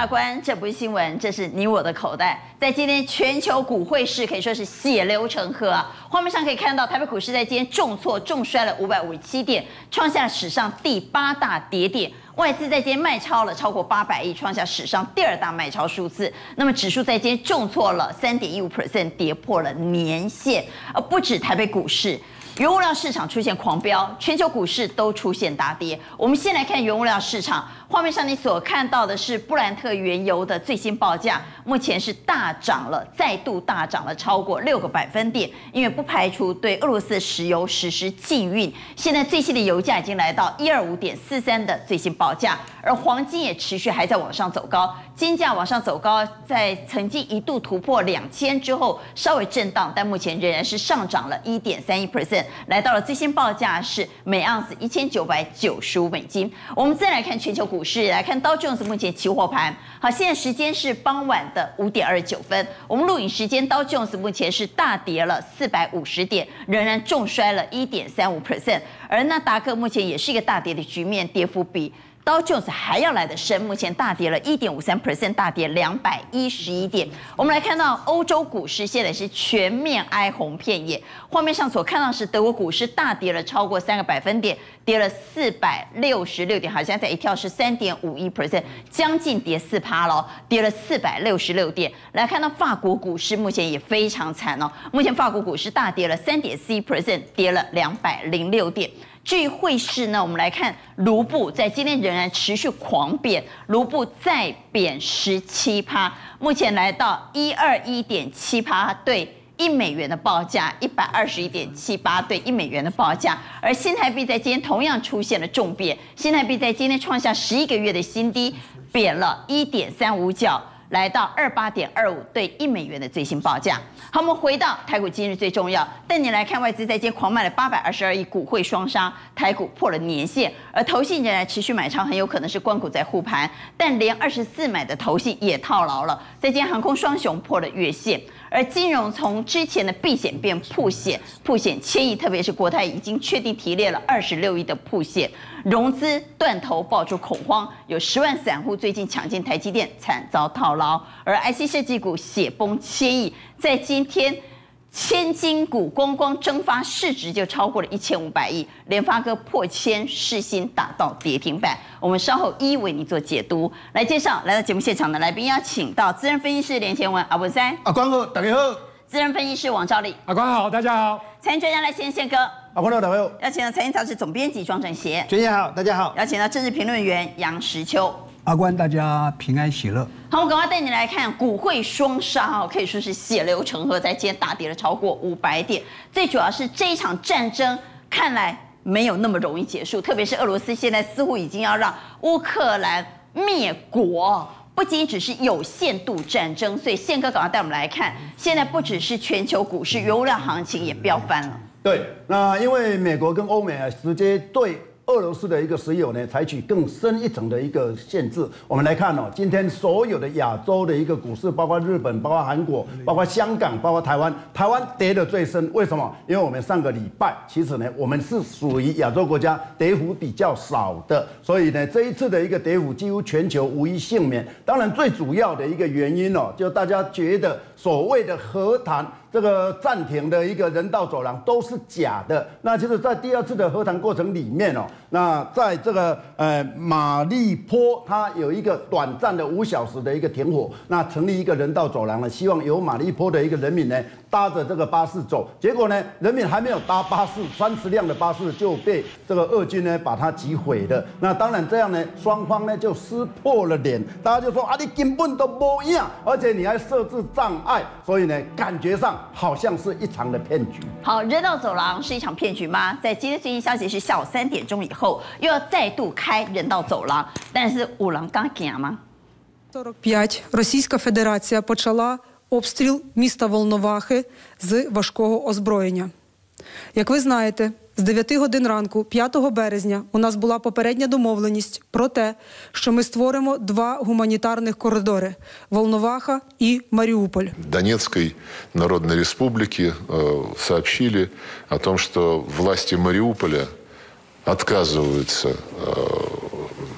大官，这不是新闻，这是你我的口袋。在今天全球股汇市可以说是血流成河啊！画面上可以看到，台北股市在今天重挫重摔了五百五十七点，创下史上第八大跌点。外资在今天卖超了超过八百亿，创下史上第二大卖超数字。那么指数在今天重挫了三点一五 percent，跌破了年线。而不止台北股市。原物料市场出现狂飙，全球股市都出现大跌。我们先来看原物料市场，画面上你所看到的是布兰特原油的最新报价，目前是大涨了，再度大涨了超过六个百分点。因为不排除对俄罗斯石油实施禁运，现在最新的油价已经来到一二五点四三的最新报价，而黄金也持续还在往上走高，金价往上走高，在曾经一度突破两千之后稍微震荡，但目前仍然是上涨了一点三一 percent。来到了最新报价是每盎司一千九百九十五美金。我们再来看全球股市，来看道琼斯目前期货盘。好，现在时间是傍晚的五点二十九分。我们录影时间，道琼斯目前是大跌了四百五十点，仍然重摔了一点三五 percent。而纳达克目前也是一个大跌的局面，跌幅比。刀 Jones 还要来的深，目前大跌了一点五三 percent，大跌两百一十一点。我们来看到欧洲股市现在是全面哀鸿遍野。画面上所看到是德国股市大跌了超过三个百分点，跌了四百六十六点，好像在一跳是三点五一 percent，将近跌四趴了，跌了四百六十六点。来看到法国股市目前也非常惨哦，目前法国股市大跌了三点四一 percent，跌了两百零六点。至于汇市呢，我们来看卢布在今天仍然持续狂贬，卢布再贬十七趴，目前来到一二一点七趴对一美元的报价，一百二十一点七八对一美元的报价。而新台币在今天同样出现了重贬，新台币在今天创下十一个月的新低，贬了一点三五角。来到二八点二五对一美元的最新报价。好，我们回到台股今日最重要，带你来看外资在今狂卖了八百二十二亿，股汇双杀，台股破了年线，而投信仍然持续买超，很有可能是关股在护盘，但连二十四买的投信也套牢了。在今航空双雄破了月线。而金融从之前的避险变铺险，铺险千亿，特别是国泰已经确定提列了二十六亿的铺险，融资断头爆出恐慌，有十万散户最近抢进台积电，惨遭套牢。而 IC 设计股血崩千亿，在今天。千金股光光蒸发，市值就超过了一千五百亿。联发科破千，世新打到跌停板。我们稍后一一为你做解读。来介绍来到节目现场的来宾，邀请到资深分析师连前文阿文三。阿光哥，大家好。资深分析师王兆力。阿光好，大家好。财经专家来先宪哥。阿光好，大家好。邀请到财经杂志总编辑庄正贤。专家好，大家好。邀请到政治评论员杨石秋。阿关，大家平安喜乐。好，我赶快带你来看股汇双杀哦，可以说是血流成河，在今天大跌了超过五百点。最主要是这一场战争看来没有那么容易结束，特别是俄罗斯现在似乎已经要让乌克兰灭国，不仅只是有限度战争。所以宪哥赶快带我们来看，现在不只是全球股市，原物料行情也飙翻了。对，那因为美国跟欧美啊，直接对。俄罗斯的一个石油呢，采取更深一层的一个限制。我们来看哦，今天所有的亚洲的一个股市，包括日本、包括韩国、包括香港、包括台湾，台湾跌的最深。为什么？因为我们上个礼拜其实呢，我们是属于亚洲国家跌幅比较少的，所以呢，这一次的一个跌幅几乎全球无一幸免。当然，最主要的一个原因哦，就大家觉得所谓的和谈。这个暂停的一个人道走廊都是假的，那就是在第二次的和谈过程里面哦，那在这个呃马利坡，它有一个短暂的五小时的一个停火，那成立一个人道走廊呢，希望由马利坡的一个人民呢。搭着这个巴士走，结果呢，人民还没有搭巴士，三十辆的巴士就被这个俄军呢把它击毁的。那当然这样呢，双方呢就撕破了脸，大家就说啊，你根本都不一样，而且你还设置障碍，所以呢，感觉上好像是一场的骗局。好，人道走廊是一场骗局吗？在今天最新消息是下午三点钟以后又要再度开人道走廊，但是五郎刚讲吗？Пять Российская Федерация почала обстріл міста Волновахи з важкого озброєння. Як ви знаєте, з 9 годин ранку, 5 березня, у нас була попередня домовленість про те, що ми створимо два гуманітарних коридори Волноваха і Маріуполь. Донецкой Народной Республики э, сообщили о том, что власти Мариуполя отказываются э,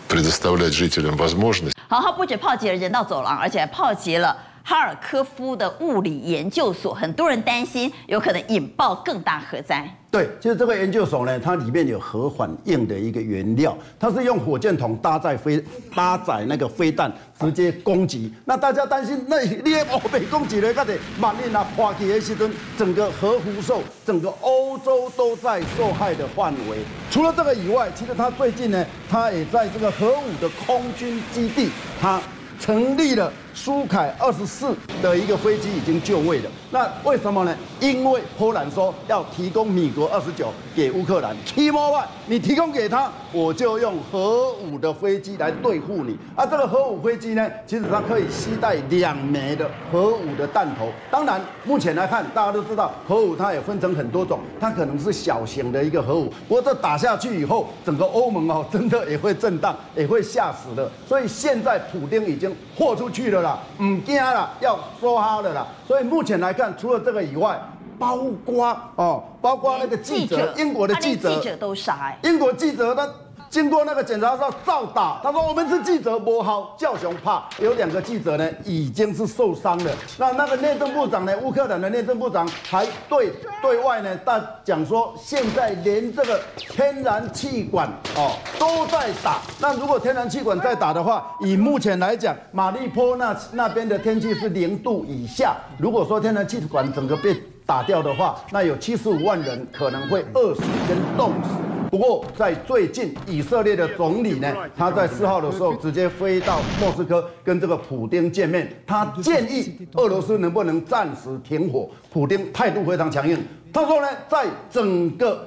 предоставлять жителям возможность 好，它不止炮击了人道走廊，而且还炮击了 哈尔科夫的物理研究所，很多人担心有可能引爆更大核灾。对，其实这个研究所呢，它里面有核反应的一个原料，它是用火箭筒搭载飞搭载那个飞弹直接攻击。那大家担心，那你哦被攻击了，那得万一那破起的时阵，整个核辐射，整个欧洲都在受害的范围。除了这个以外，其实它最近呢，它也在这个核武的空军基地，它成立了苏凯二十四的一个飞机已经就位了。那为什么呢？因为波兰说要提供米格二十九给乌克兰，T more one，你提供给他，我就用核武的飞机来对付你。啊，这个核武飞机呢，其实它可以携带两枚的核武的弹头。当然，目前来看，大家都知道核武它也分成很多种，它可能是小型的一个核武。不过这打下去以后，整个欧盟哦，真的也会震荡，也会吓死的。所以现在普丁已经豁出去了啦，唔惊啦，要说哈了啦。所以目前来看，除了这个以外，包括哦，包括那个记者，英国的记者，记者都杀哎，英国记者他经过那个检查之后照打，他说我们是记者，不好叫熊怕。有两个记者呢已经是受伤了。那那个内政部长呢，乌克兰的内政部长还对对外呢大讲说，现在连这个天然气管哦都在打。那如果天然气管在打的话，以目前来讲，马利坡那那边的天气是零度以下。如果说天然气管整个被打掉的话，那有七十五万人可能会饿死跟冻死。不过，在最近，以色列的总理呢，他在四号的时候直接飞到莫斯科跟这个普京见面，他建议俄罗斯能不能暂时停火。普京态度非常强硬，他说呢，在整个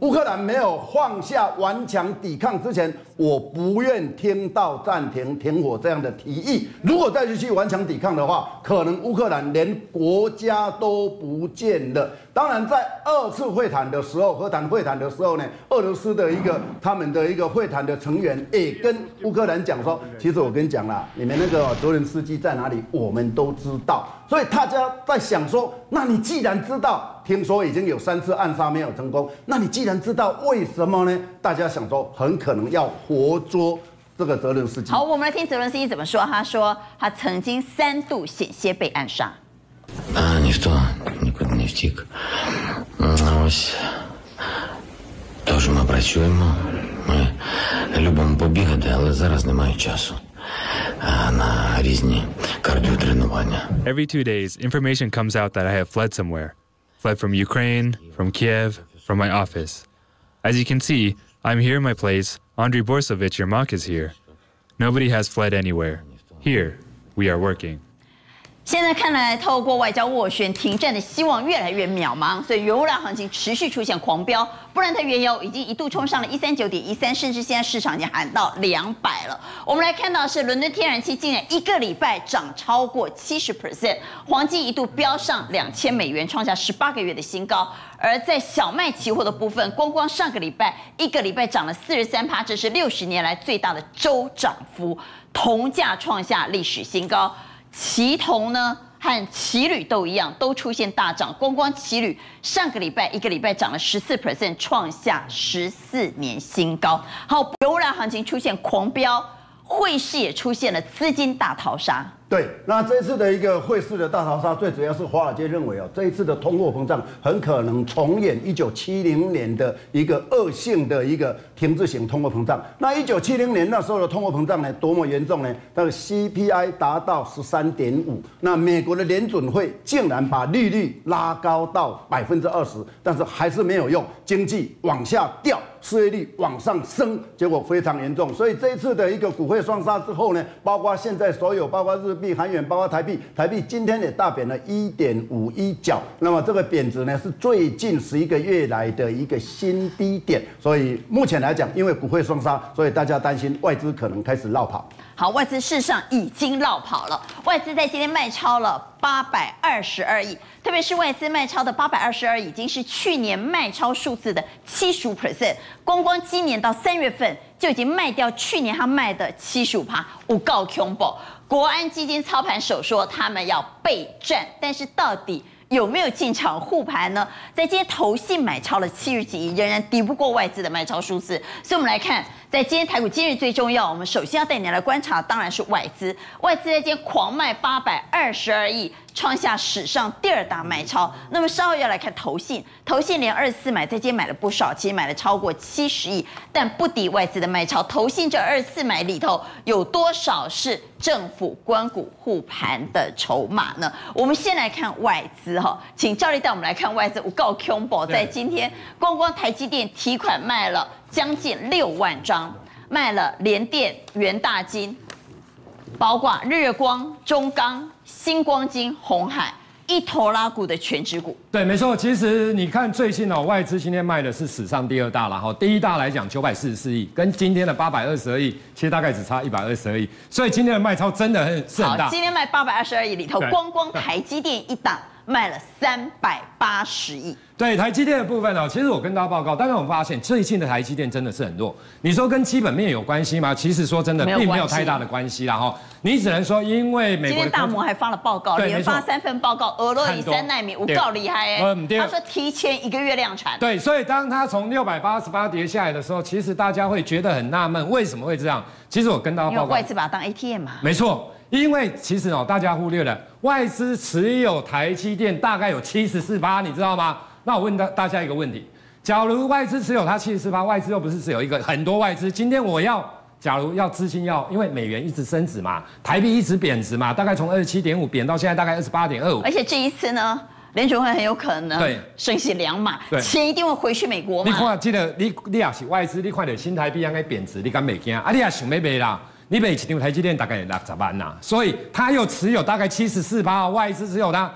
乌克兰没有放下顽强抵抗之前，我不愿听到暂停停火这样的提议。如果再继续顽强抵抗的话，可能乌克兰连国家都不见了。当然，在二次会谈的时候，和谈会谈的时候呢，俄罗斯的一个他们的一个会谈的成员也跟乌克兰讲说，其实我跟你讲啦，你们那个泽连斯基在哪里，我们都知道。所以大家在想说，那你既然知道，听说已经有三次暗杀没有成功，那你既然知道为什么呢？大家想说，很可能要活捉这个泽连斯基。好，我们来听泽连斯基怎么说。他说，他曾经三度险些被暗杀。 А, ніхто нікуди не втік. М, Ось. Тож ми працюємо. Ми любимо побігати, але зараз немає часу а, на різні кардіотренування. Every two days, information comes out that I have fled somewhere. Fled from Ukraine, from Kiev, from my office. As you can see, I'm here in my place. Andriy Borsovich, your mock, is here. Nobody has fled anywhere. Here, we are working. 现在看来，透过外交斡旋，停战的希望越来越渺茫，所以原物料行情持续出现狂飙。布兰特原油已经一度冲上了一三九点一三，甚至现在市场已经喊到两百了。我们来看到是伦敦天然气竟然一个礼拜涨超过七十 percent，黄金一度飙上两千美元，创下十八个月的新高。而在小麦期货的部分，光光上个礼拜一个礼拜涨了四十三趴，这是六十年来最大的周涨幅，铜价创下历史新高。奇铜呢和奇铝都一样，都出现大涨。光光奇铝上个礼拜一个礼拜涨了十四 percent，创下十四年新高。好，油燃行情出现狂飙，汇市也出现了资金大逃杀。对，那这次的一个汇市的大逃杀，最主要是华尔街认为哦，这一次的通货膨胀很可能重演一九七零年的一个恶性的一个停滞型通货膨胀。那一九七零年那时候的通货膨胀呢，多么严重呢？它的 CPI 达到十三点五，那美国的联准会竟然把利率拉高到百分之二十，但是还是没有用，经济往下掉。失业率往上升，结果非常严重。所以这一次的一个股汇双杀之后呢，包括现在所有，包括日币、韩元，包括台币，台币今天也大贬了一点五一角。那么这个贬值呢，是最近十一个月来的一个新低点。所以目前来讲，因为股汇双杀，所以大家担心外资可能开始绕跑。好，外资事实上已经落跑了，外资在今天卖超了八百二十二亿，特别是外资卖超的八百二十二，已经是去年卖超数字的七十五 percent。光光今年到三月份就已经卖掉去年他卖的七十五趴，我告 c o m b。国安基金操盘手说他们要备战，但是到底有没有进场护盘呢？在今天投信买超了七十几亿，仍然抵不过外资的卖超数字。所以我们来看，在今天台股今日最重要，我们首先要带你来观察，当然是外资。外资在今天狂卖八百二十二亿，创下史上第二大卖超。那么稍后要来看投信，投信连二四买，在今天买了不少，其实买了超过七十亿，但不敌外资的卖超。投信这二四买里头有多少是政府关股护盘的筹码呢？我们先来看外资哈，请赵丽带我们来看外资。我告 Q 宝在今天光光台积电提款卖了。将近六万张，卖了联电、元大金，包括日光、中钢、星光金、红海一头拉股的全指股。对，没错。其实你看最近哦，外资今天卖的是史上第二大了哈。第一大来讲九百四十四亿，跟今天的八百二十二亿，其实大概只差一百二十二亿。所以今天的卖超真的很是很大。今天卖八百二十二亿里头，光光台积电一档。卖了三百八十亿。对台积电的部分呢，其实我跟大家报告，但是我们发现最近的台积电真的是很弱。你说跟基本面有关系吗？其实说真的，并没有太大的关系啦哈。你只能说因为美国今天大摩还发了报告，连发三份报告，俄罗斯三纳米，我告厉害哎。他说提前一个月量产。对，所以当他从六百八十八跌下来的时候，其实大家会觉得很纳闷，为什么会这样？其实我跟大家报告，外资把它当 ATM 嘛。没错。因为其实哦，大家忽略了外资持有台积电大概有七十四八，你知道吗？那我问大大家一个问题：假如外资持有它七十四八，外资又不是只有一个很多外资，今天我要假如要资金要，因为美元一直升值嘛，台币一直贬值嘛，大概从二十七点五贬到现在大概二十八点二五。而且这一次呢，联储会很有可能对升息两码，钱一定会回去美国嘛。你看，记得你你也是外资，你看到新台币应该贬值，你敢没惊？啊，你也想要买啦？你每持有台积电大概六十万呐，所以他又持有大概七十四趴外资持有它，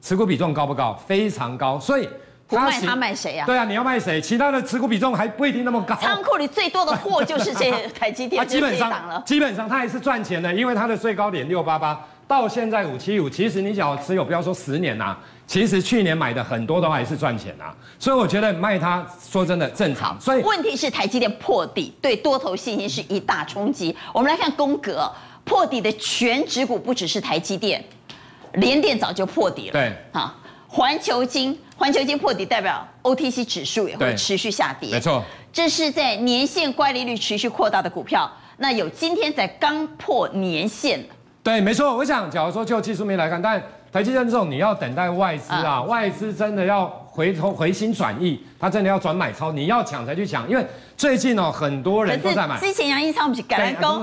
持股比重高不高？非常高，所以不卖他卖谁呀？对啊，你要卖谁？其他的持股比重还不一定那么高。仓库里最多的货就是这台积电，基本上基本上它还是赚钱的，因为它的最高点六八八到现在五七五，其实你想要持有，不要说十年呐。其实去年买的很多都还是赚钱啊，所以我觉得卖它说真的正常。所以问题是台积电破底，对多头信心是一大冲击。我们来看宫格破底的全指股，不只是台积电，联电早就破底了。对，啊，环球金，环球金破底代表 OTC 指数也会持续下跌。没错，这是在年线乖离率持续扩大的股票。那有今天在刚破年线。对，没错。我想，假如说就技术面来看，但台积电这种，你要等待外资啊，外资真的要回头回心转意，他真的要转买超，你要抢才去抢，因为。最近哦，很多人都在买。之前杨一昌不是改工，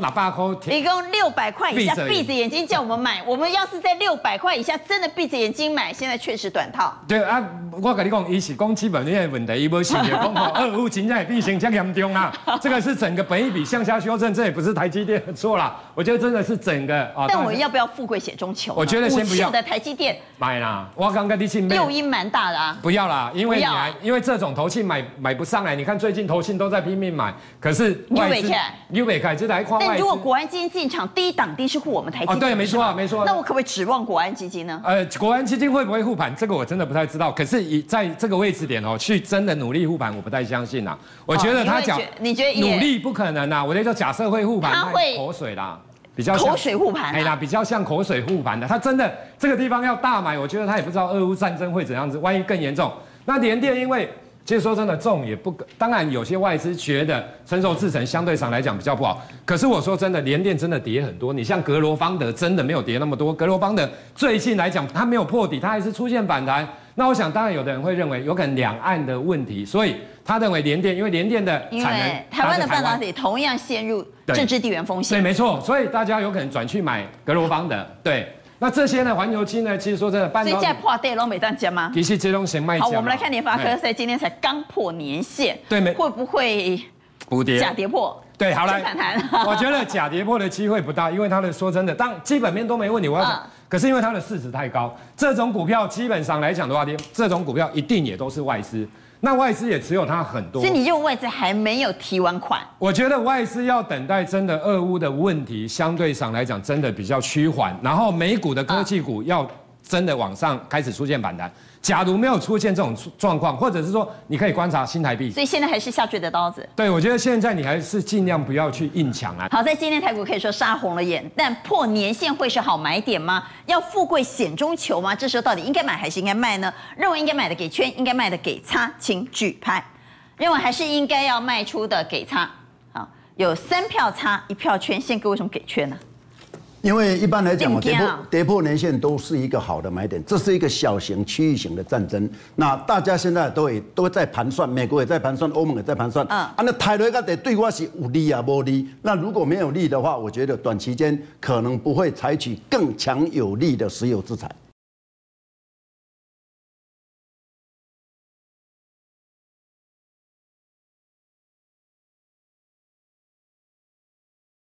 一共六百块以下，闭着眼睛叫我们买。我们要是在六百块以下，真的闭着眼睛买，现在确实短套。对啊，我跟你讲，伊是讲基本面的问题，伊无想着讲哦，二五真正会变成这严重啊。这个是整个本一笔向下修正，这也不是台积电错啦。我觉得真的是整个啊。但我要不要富贵险中求？我觉得先不要。的台积电买啦，我刚刚你去诱因蛮大的啊。不要啦，因为你还因为这种投信买买不上来，你看最近投信都在拼命买。可是外资，牛北开这台矿但如果国安基金进场，第一档低是护我们台积。哦，对，没错啊，没错。那我可不可以指望国安基金呢？呃，国安基金会不会护盘？这个我真的不太知道。可是以在这个位置点哦，去真的努力护盘，我不太相信呐。我觉得他讲，你觉得努力不可能呐？我觉得假设会护盘，他会口水啦，比较口水护盘。哎呀，比较像口水护盘的。他真的这个地方要大买，我觉得他也不知道俄乌战争会怎样子，万一更严重。那联电因为。其实说真的，重也不当然有些外资觉得成熟制程相对上来讲比较不好。可是我说真的，联电真的跌很多。你像格罗方德真的没有跌那么多。格罗方德最近来讲，它没有破底，它还是出现反弹。那我想，当然有的人会认为有可能两岸的问题，所以他认为联电，因为联电的产能，台湾的半导体同样陷入政治地缘风险。对，没错。所以大家有可能转去买格罗方的。对。那这些呢？环球金呢？其实说真的，所以在破跌都没当讲吗？其实这种先卖。好，我们来看联发科在今天才刚破年线，对没？会不会补跌？假跌破？对，好来反弹。我觉得假跌破的机会不大，因为它的说真的，当基本面都没问题，我要讲。可是因为它的市值太高，这种股票基本上来讲的话，这种股票一定也都是外资。那外资也持有它很多，所以你认为外资还没有提完款？我觉得外资要等待真的俄乌的问题相对上来讲真的比较趋缓，然后美股的科技股要真的往上开始出现反弹。假如没有出现这种状况，或者是说你可以观察新台币，所以现在还是下坠的刀子。对，我觉得现在你还是尽量不要去硬抢啊。好在今天台股可以说杀红了眼，但破年线会是好买点吗？要富贵险中求吗？这时候到底应该买还是应该卖呢？认为应该买的给圈，应该卖的给差，请举牌。认为还是应该要卖出的给差。好，有三票差一票圈，宪哥为什么给圈呢？因为一般来讲，跌破跌破年线都是一个好的买点，这是一个小型区域型的战争。那大家现在都也都在盘算，美国也在盘算，欧盟也在盘算。嗯啊，那台雷个得对我是有利啊，无利。那如果没有利的话，我觉得短期间可能不会采取更强有力的石油制裁。